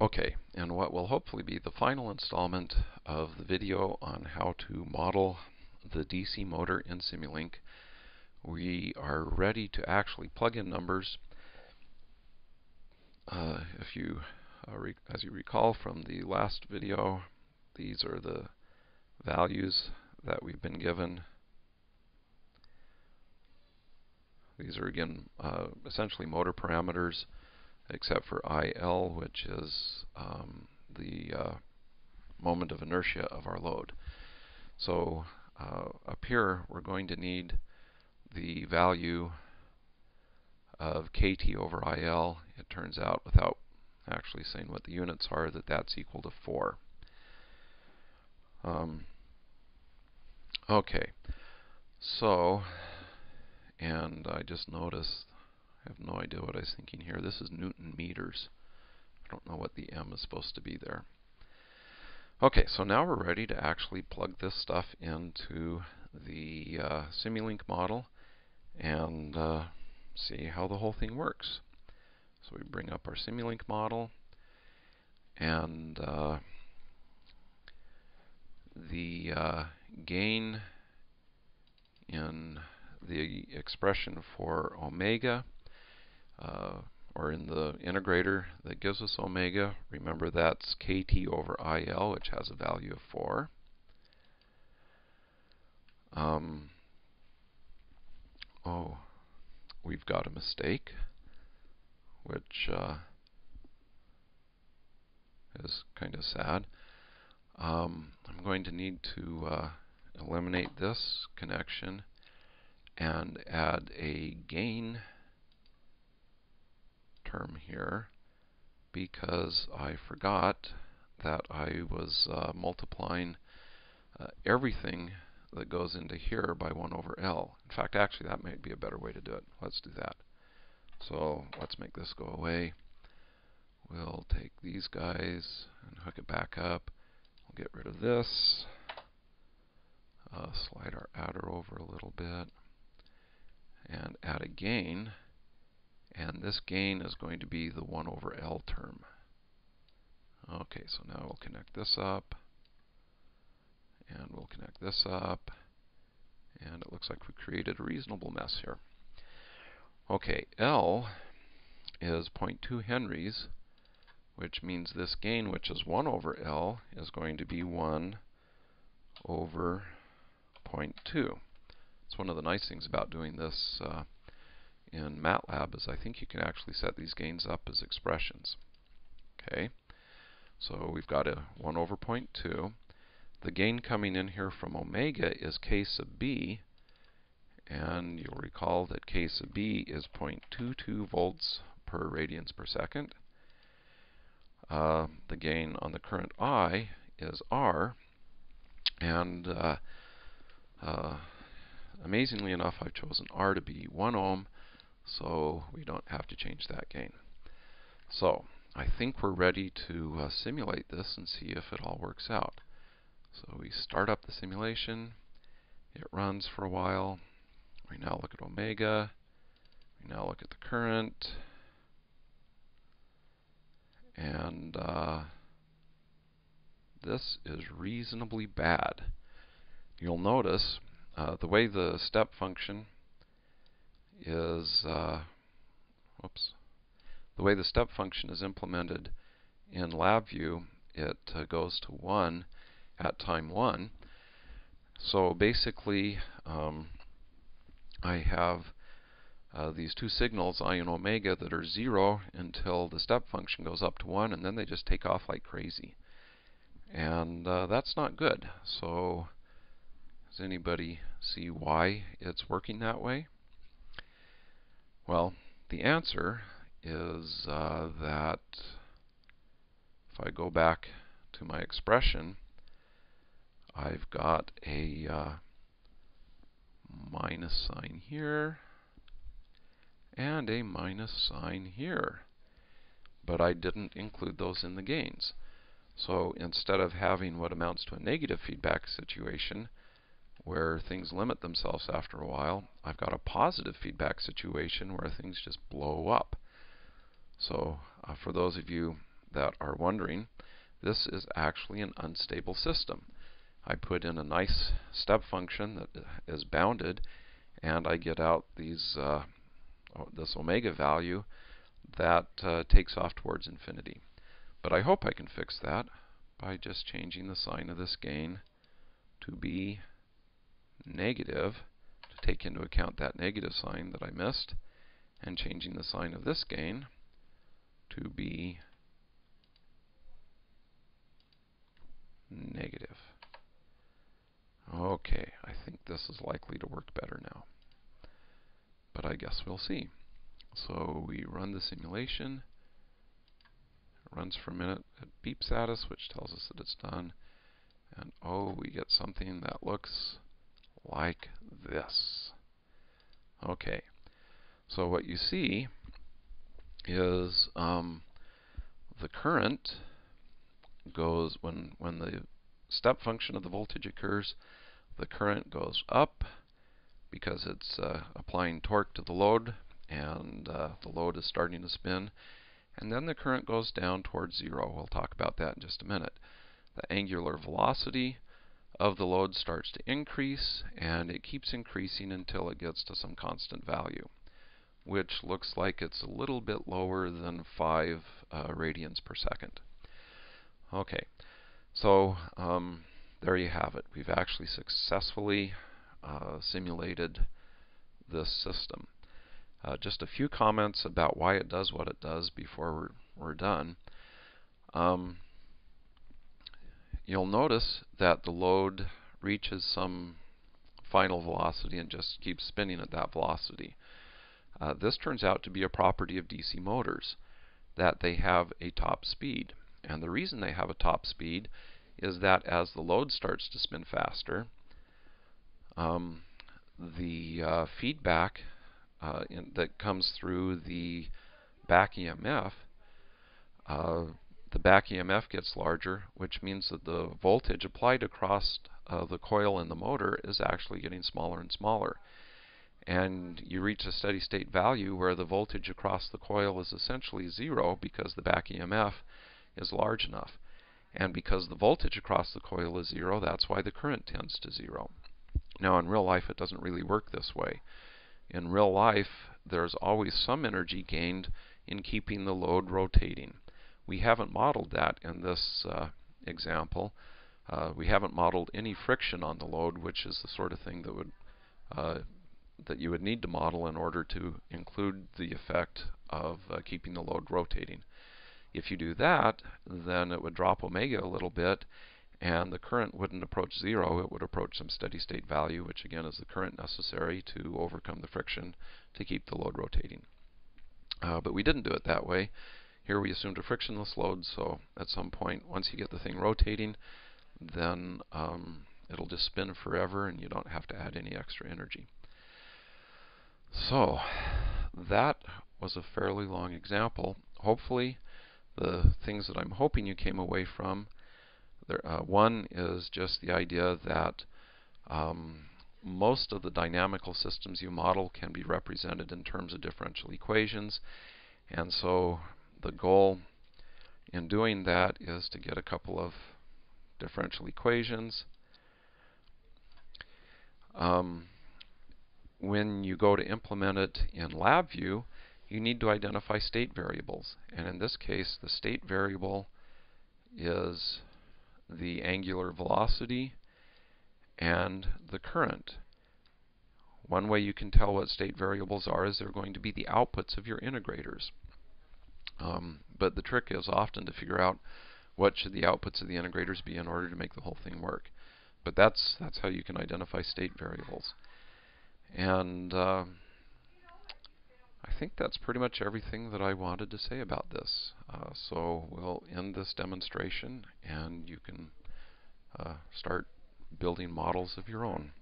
Okay, and what will hopefully be the final installment of the video on how to model the DC motor in Simulink. We are ready to actually plug in numbers. Uh, if you, uh, as you recall from the last video, these are the values that we've been given. These are again uh, essentially motor parameters except for IL, which is um, the uh, moment of inertia of our load. So uh, up here, we're going to need the value of kT over IL. It turns out, without actually saying what the units are, that that's equal to 4. Um, okay, so, and I just noticed I have no idea what I was thinking here. This is Newton meters. I don't know what the M is supposed to be there. Okay, so now we're ready to actually plug this stuff into the uh, Simulink model and uh, see how the whole thing works. So we bring up our Simulink model and uh, the uh, gain in the expression for omega uh, or in the integrator that gives us omega, remember that's kT over IL, which has a value of 4. Um, oh, we've got a mistake, which uh, is kind of sad. Um, I'm going to need to uh, eliminate this connection and add a gain term here because I forgot that I was uh, multiplying uh, everything that goes into here by 1 over L. In fact, actually, that might be a better way to do it. Let's do that. So let's make this go away. We'll take these guys and hook it back up. We'll get rid of this. Uh, slide our adder over a little bit. And add a gain. And this gain is going to be the 1 over L term. Okay, so now we'll connect this up. And we'll connect this up. And it looks like we created a reasonable mess here. Okay, L is 0.2 henries, which means this gain, which is 1 over L, is going to be 1 over 0.2. It's one of the nice things about doing this uh, in MATLAB is I think you can actually set these gains up as expressions. Okay, so we've got a 1 over 0.2. The gain coming in here from omega is k sub b, and you'll recall that k sub b is 0.22 volts per radians per second. Uh, the gain on the current I is R, and uh, uh, amazingly enough, I've chosen R to be 1 ohm so we don't have to change that gain. So I think we're ready to uh, simulate this and see if it all works out. So we start up the simulation. It runs for a while. We now look at omega. We now look at the current. And uh, this is reasonably bad. You'll notice uh, the way the step function is, uh, oops, the way the step function is implemented in LabVIEW, it uh, goes to 1 at time 1. So basically, um, I have uh, these two signals, I and omega, that are 0 until the step function goes up to 1, and then they just take off like crazy. And uh, that's not good. So does anybody see why it's working that way? Well, the answer is uh, that if I go back to my expression, I've got a uh, minus sign here and a minus sign here. But I didn't include those in the gains. So instead of having what amounts to a negative feedback situation, where things limit themselves after a while. I've got a positive feedback situation where things just blow up. So uh, for those of you that are wondering, this is actually an unstable system. I put in a nice step function that is bounded, and I get out these uh, this omega value that uh, takes off towards infinity. But I hope I can fix that by just changing the sign of this gain to be negative to take into account that negative sign that I missed and changing the sign of this gain to be negative. Okay, I think this is likely to work better now. But I guess we'll see. So we run the simulation. It runs for a minute. It beeps at us, which tells us that it's done. And oh, we get something that looks like this. Okay, so what you see is um, the current goes when when the step function of the voltage occurs, the current goes up because it's uh, applying torque to the load and uh, the load is starting to spin. And then the current goes down towards zero. We'll talk about that in just a minute. The angular velocity of the load starts to increase and it keeps increasing until it gets to some constant value which looks like it's a little bit lower than 5 uh, radians per second. Okay, so um, there you have it. We've actually successfully uh, simulated this system. Uh, just a few comments about why it does what it does before we're, we're done. Um, you'll notice that the load reaches some final velocity and just keeps spinning at that velocity. Uh, this turns out to be a property of DC motors, that they have a top speed. And the reason they have a top speed is that as the load starts to spin faster, um, the uh, feedback uh, in, that comes through the back EMF, uh, the back EMF gets larger, which means that the voltage applied across uh, the coil in the motor is actually getting smaller and smaller. And you reach a steady state value where the voltage across the coil is essentially zero because the back EMF is large enough. And because the voltage across the coil is zero, that's why the current tends to zero. Now, in real life, it doesn't really work this way. In real life, there's always some energy gained in keeping the load rotating. We haven't modeled that in this uh, example. Uh, we haven't modeled any friction on the load, which is the sort of thing that would uh, that you would need to model in order to include the effect of uh, keeping the load rotating. If you do that, then it would drop omega a little bit, and the current wouldn't approach zero. It would approach some steady state value, which again is the current necessary to overcome the friction to keep the load rotating. Uh, but we didn't do it that way. Here we assumed a frictionless load, so at some point, once you get the thing rotating, then um, it'll just spin forever and you don't have to add any extra energy. So, that was a fairly long example. Hopefully, the things that I'm hoping you came away from there, uh, one is just the idea that um, most of the dynamical systems you model can be represented in terms of differential equations. And so the goal in doing that is to get a couple of differential equations. Um, when you go to implement it in LabVIEW, you need to identify state variables. And in this case, the state variable is the angular velocity and the current. One way you can tell what state variables are is they're going to be the outputs of your integrators. Um, but the trick is often to figure out what should the outputs of the integrators be in order to make the whole thing work. But that's that's how you can identify state variables. And uh, I think that's pretty much everything that I wanted to say about this. Uh, so we'll end this demonstration and you can uh, start building models of your own.